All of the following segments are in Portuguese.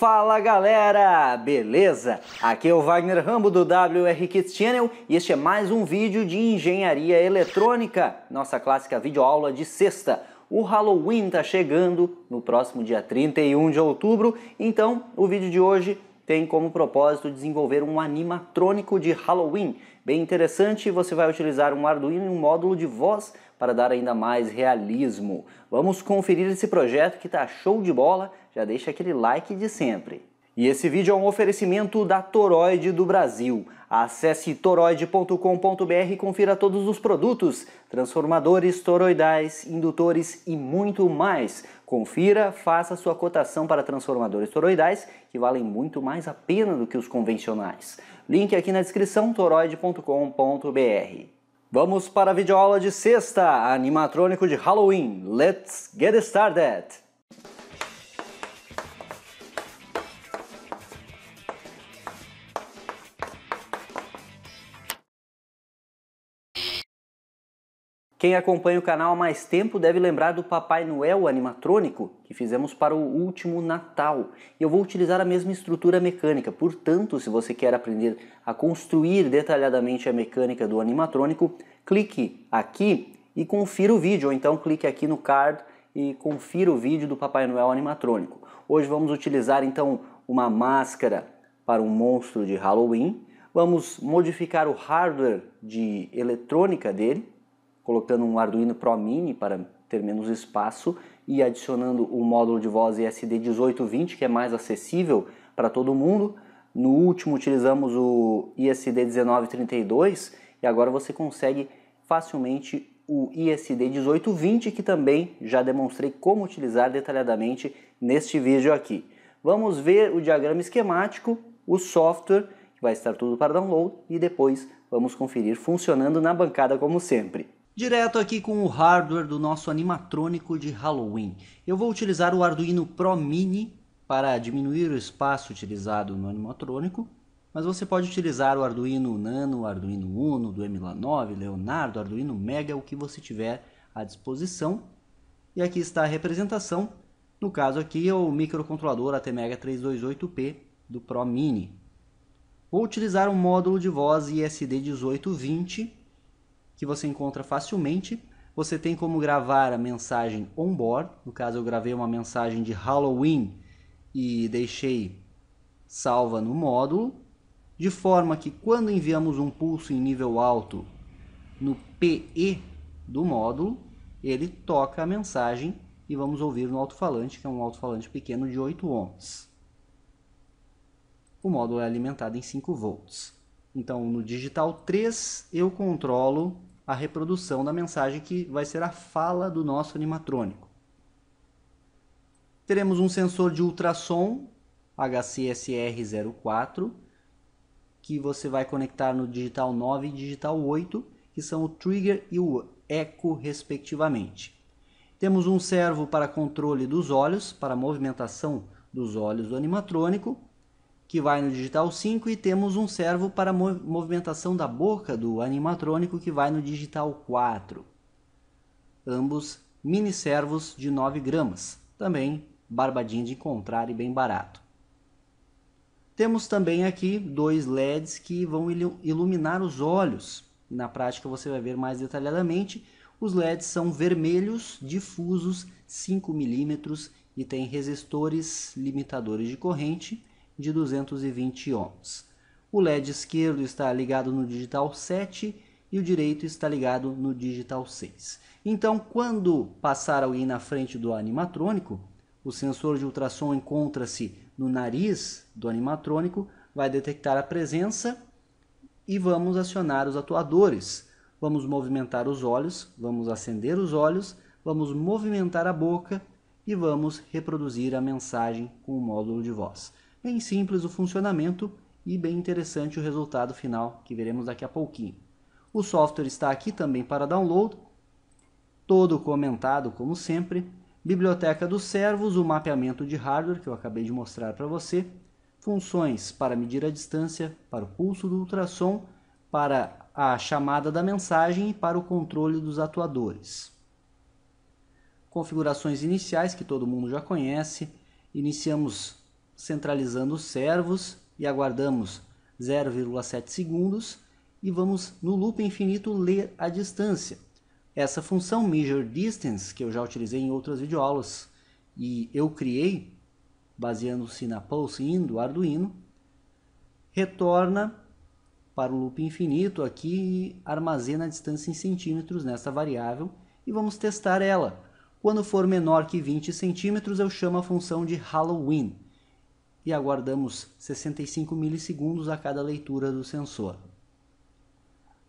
Fala galera, beleza? Aqui é o Wagner Rambo do WR Kids Channel e este é mais um vídeo de engenharia eletrônica, nossa clássica videoaula de sexta. O Halloween está chegando no próximo dia 31 de outubro, então o vídeo de hoje tem como propósito desenvolver um animatrônico de Halloween. Bem interessante, você vai utilizar um Arduino e um módulo de voz para dar ainda mais realismo. Vamos conferir esse projeto que está show de bola, já deixa aquele like de sempre. E esse vídeo é um oferecimento da Toroid do Brasil. Acesse toroid.com.br e confira todos os produtos, transformadores, toroidais, indutores e muito mais. Confira, faça sua cotação para transformadores toroidais, que valem muito mais a pena do que os convencionais. Link aqui na descrição, toroid.com.br. Vamos para a videoaula de sexta, animatrônico de Halloween. Let's get started! Quem acompanha o canal há mais tempo deve lembrar do Papai Noel animatrônico que fizemos para o último Natal. Eu vou utilizar a mesma estrutura mecânica, portanto, se você quer aprender a construir detalhadamente a mecânica do animatrônico, clique aqui e confira o vídeo, ou então clique aqui no card e confira o vídeo do Papai Noel animatrônico. Hoje vamos utilizar então uma máscara para um monstro de Halloween, vamos modificar o hardware de eletrônica dele, colocando um Arduino Pro Mini para ter menos espaço e adicionando o módulo de voz ESD 1820, que é mais acessível para todo mundo. No último utilizamos o ISD 1932 e agora você consegue facilmente o ISD 1820, que também já demonstrei como utilizar detalhadamente neste vídeo aqui. Vamos ver o diagrama esquemático, o software, que vai estar tudo para download, e depois vamos conferir funcionando na bancada como sempre. Direto aqui com o hardware do nosso animatrônico de Halloween. Eu vou utilizar o Arduino Pro Mini para diminuir o espaço utilizado no animatrônico, mas você pode utilizar o Arduino Nano, o Arduino Uno, do Emilanove, Leonardo, Arduino Mega, o que você tiver à disposição. E aqui está a representação. No caso aqui é o microcontrolador ATmega 328P do Pro Mini. Vou utilizar um módulo de voz ISD 1820 que você encontra facilmente. Você tem como gravar a mensagem on-board. No caso, eu gravei uma mensagem de Halloween e deixei salva no módulo, de forma que quando enviamos um pulso em nível alto no PE do módulo, ele toca a mensagem e vamos ouvir no alto-falante, que é um alto-falante pequeno de 8 ohms. O módulo é alimentado em 5 volts. Então, no digital 3, eu controlo a reprodução da mensagem que vai ser a fala do nosso animatrônico. Teremos um sensor de ultrassom HCSR04 que você vai conectar no digital 9 e digital 8, que são o trigger e o eco respectivamente. Temos um servo para controle dos olhos, para movimentação dos olhos do animatrônico que vai no digital 5 e temos um servo para movimentação da boca do animatrônico que vai no digital 4. Ambos mini servos de 9 gramas, também barbadinho de encontrar e bem barato. Temos também aqui dois LEDs que vão iluminar os olhos. Na prática você vai ver mais detalhadamente. Os LEDs são vermelhos, difusos, 5 milímetros e tem resistores limitadores de corrente de 220 ohms. O LED esquerdo está ligado no digital 7 e o direito está ligado no digital 6. Então, quando passar alguém na frente do animatrônico, o sensor de ultrassom encontra-se no nariz do animatrônico, vai detectar a presença e vamos acionar os atuadores. Vamos movimentar os olhos, vamos acender os olhos, vamos movimentar a boca e vamos reproduzir a mensagem com o módulo de voz. Bem simples o funcionamento e bem interessante o resultado final que veremos daqui a pouquinho. O software está aqui também para download, todo comentado como sempre, biblioteca dos servos, o mapeamento de hardware que eu acabei de mostrar para você, funções para medir a distância, para o pulso do ultrassom, para a chamada da mensagem e para o controle dos atuadores. Configurações iniciais que todo mundo já conhece, iniciamos centralizando os servos e aguardamos 0,7 segundos e vamos no loop infinito ler a distância. Essa função measure distance, que eu já utilizei em outras videoaulas e eu criei, baseando-se na pulse in do Arduino, retorna para o loop infinito aqui e armazena a distância em centímetros nessa variável e vamos testar ela. Quando for menor que 20 centímetros, eu chamo a função de Halloween e aguardamos 65 milissegundos a cada leitura do sensor.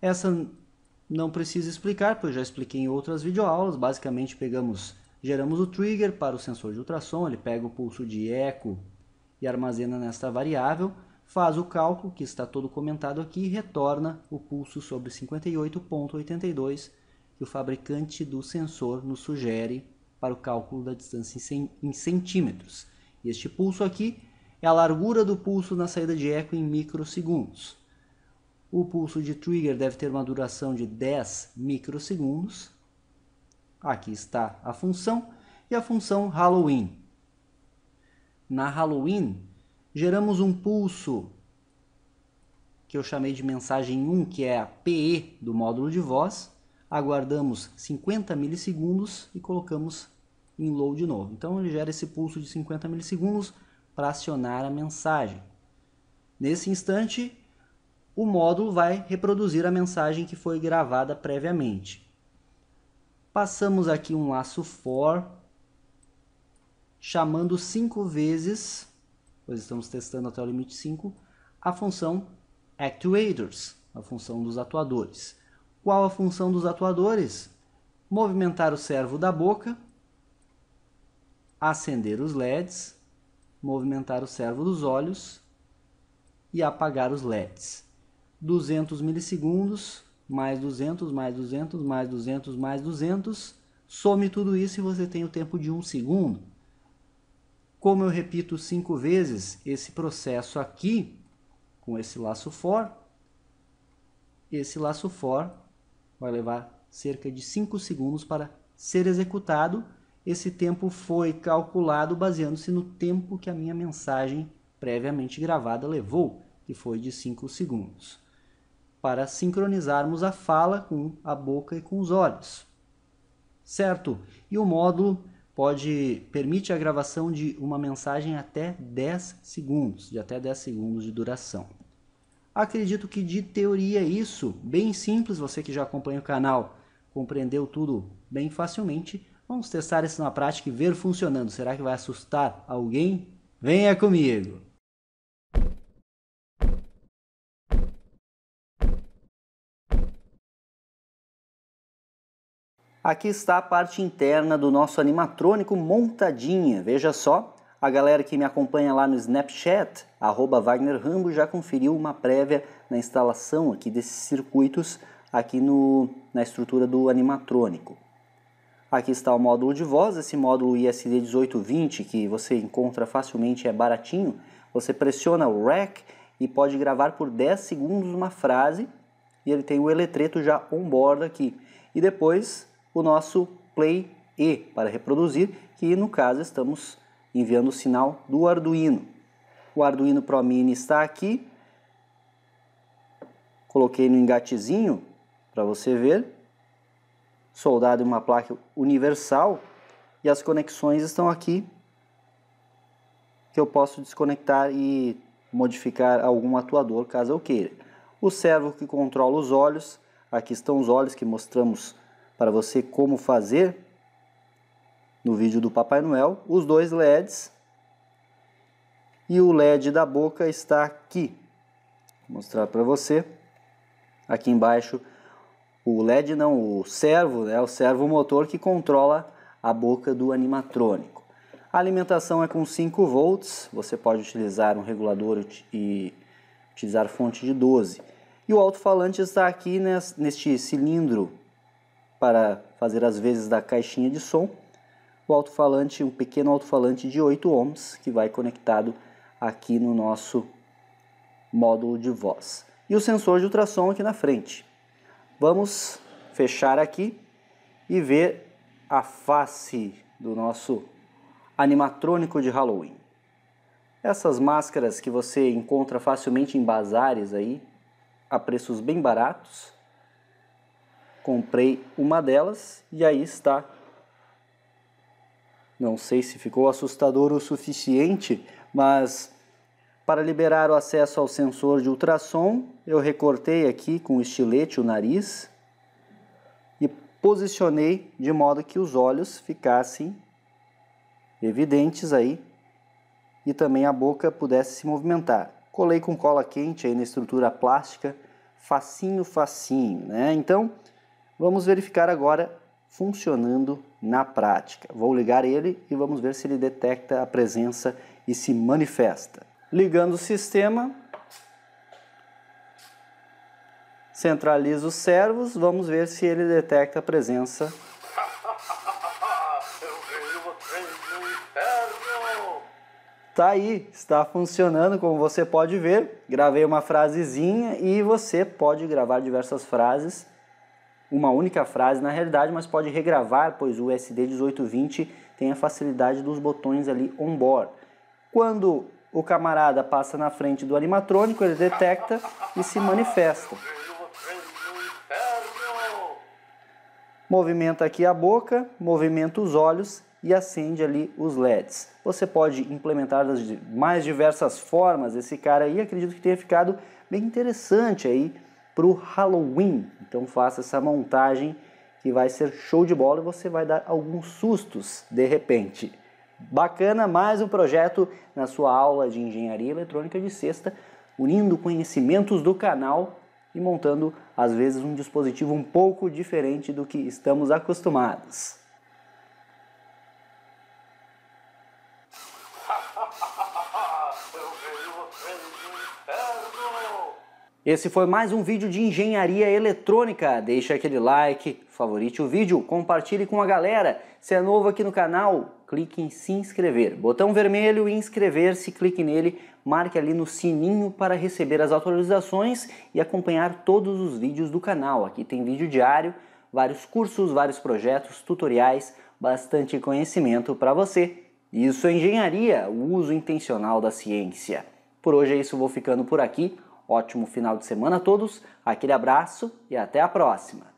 Essa não precisa explicar, pois já expliquei em outras videoaulas. Basicamente, pegamos, geramos o trigger para o sensor de ultrassom, ele pega o pulso de eco e armazena nesta variável, faz o cálculo, que está todo comentado aqui, e retorna o pulso sobre 58.82 que o fabricante do sensor nos sugere para o cálculo da distância em centímetros. E este pulso aqui é a largura do pulso na saída de eco em microsegundos. O pulso de trigger deve ter uma duração de 10 microsegundos. Aqui está a função e a função Halloween. Na Halloween, geramos um pulso que eu chamei de mensagem 1, que é a PE do módulo de voz. Aguardamos 50 milissegundos e colocamos em low de novo. Então ele gera esse pulso de 50 milissegundos para acionar a mensagem. Nesse instante, o módulo vai reproduzir a mensagem que foi gravada previamente. Passamos aqui um laço for, chamando cinco vezes, pois estamos testando até o limite 5, a função actuators, a função dos atuadores. Qual a função dos atuadores? Movimentar o servo da boca, acender os LEDs, movimentar o servo dos olhos e apagar os LEDs. 200 milissegundos, mais 200, mais 200, mais 200, mais 200. Some tudo isso e você tem o tempo de um segundo. Como eu repito cinco vezes esse processo aqui, com esse laço for, esse laço for vai levar cerca de 5 segundos para ser executado. Esse tempo foi calculado baseando-se no tempo que a minha mensagem previamente gravada levou, que foi de 5 segundos para sincronizarmos a fala com a boca e com os olhos. Certo? E o módulo pode permite a gravação de uma mensagem até 10 segundos, de até 10 segundos de duração. Acredito que de teoria isso, bem simples, você que já acompanha o canal, compreendeu tudo bem facilmente. Vamos testar isso na prática e ver funcionando. Será que vai assustar alguém? Venha comigo! Aqui está a parte interna do nosso animatrônico montadinha. Veja só, a galera que me acompanha lá no Snapchat, arroba Wagner Rambo, já conferiu uma prévia na instalação aqui desses circuitos aqui no, na estrutura do animatrônico. Aqui está o módulo de voz, esse módulo ISD 1820 que você encontra facilmente, é baratinho. Você pressiona o REC e pode gravar por 10 segundos uma frase e ele tem o eletreto já on board aqui. E depois o nosso Play E para reproduzir, que no caso estamos enviando o sinal do Arduino. O Arduino Pro Mini está aqui. Coloquei no engatezinho para você ver. Soldado em uma placa universal e as conexões estão aqui que eu posso desconectar e modificar algum atuador caso eu queira. O servo que controla os olhos, aqui estão os olhos que mostramos para você como fazer no vídeo do Papai Noel, os dois LEDs e o LED da boca está aqui. Vou mostrar para você. Aqui embaixo o LED não, o servo, né, o servo motor que controla a boca do animatrônico. A alimentação é com 5 volts, você pode utilizar um regulador e utilizar fonte de 12. E o alto-falante está aqui neste cilindro para fazer as vezes da caixinha de som, o alto-falante, um pequeno alto-falante de 8 ohms que vai conectado aqui no nosso módulo de voz. E o sensor de ultrassom aqui na frente. Vamos fechar aqui e ver a face do nosso animatrônico de Halloween. Essas máscaras que você encontra facilmente em bazares aí, a preços bem baratos. Comprei uma delas e aí está. Não sei se ficou assustador o suficiente, mas para liberar o acesso ao sensor de ultrassom, eu recortei aqui com o estilete o nariz e posicionei de modo que os olhos ficassem evidentes aí e também a boca pudesse se movimentar. Colei com cola quente aí na estrutura plástica, facinho, facinho, né? Então, vamos verificar agora funcionando na prática. Vou ligar ele e vamos ver se ele detecta a presença e se manifesta. Ligando o sistema, centralizo os servos, vamos ver se ele detecta a presença. Tá aí, está funcionando como você pode ver. Gravei uma frasezinha e você pode gravar diversas frases, uma única frase na realidade, mas pode regravar, pois o SD 1820 tem a facilidade dos botões ali on board. Quando o camarada passa na frente do animatrônico, ele detecta e se manifesta. Movimenta aqui a boca, movimenta os olhos e acende ali os LEDs. Você pode implementar das mais diversas formas esse cara aí, acredito que tenha ficado bem interessante aí para o Halloween. Então faça essa montagem que vai ser show de bola e você vai dar alguns sustos de repente. Bacana, mais um projeto na sua aula de engenharia eletrônica de sexta, unindo conhecimentos do canal e montando às vezes um dispositivo um pouco diferente do que estamos acostumados. Esse foi mais um vídeo de engenharia eletrônica. Deixe aquele like, favorite o vídeo, compartilhe com a galera. Se é novo aqui no canal, clique em se inscrever. Botão vermelho inscrever-se, clique nele, marque ali no sininho para receber as atualizações e acompanhar todos os vídeos do canal. Aqui tem vídeo diário, vários cursos, vários projetos, tutoriais, bastante conhecimento para você. Isso é engenharia, o uso intencional da ciência. Por hoje é isso, vou ficando por aqui. Ótimo final de semana a todos, aquele abraço e até a próxima!